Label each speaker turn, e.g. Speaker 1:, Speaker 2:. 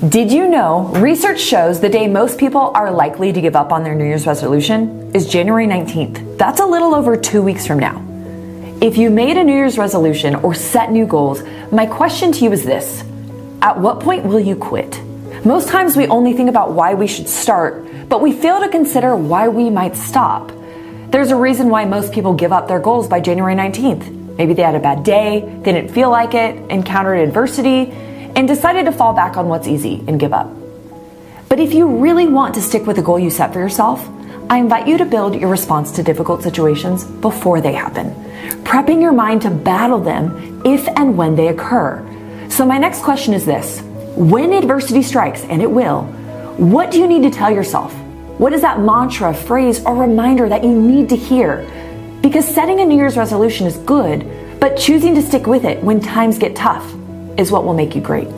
Speaker 1: Did you know research shows the day most people are likely to give up on their New Year's resolution is January 19th? That's a little over two weeks from now. If you made a New Year's resolution or set new goals, my question to you is this At what point will you quit? Most times we only think about why we should start, but we fail to consider why we might stop. There's a reason why most people give up their goals by January 19th. Maybe they had a bad day, they didn't feel like it, encountered adversity, and decided to fall back on what's easy and give up. But if you really want to stick with the goal you set for yourself, I invite you to build your response to difficult situations before they happen, prepping your mind to battle them if and when they occur. So, my next question is this When adversity strikes, and it will, what do you need to tell yourself? What is that mantra, phrase, or reminder that you need to hear? Because setting a New Year's resolution is good, but choosing to stick with it when times get tough is what will make you great.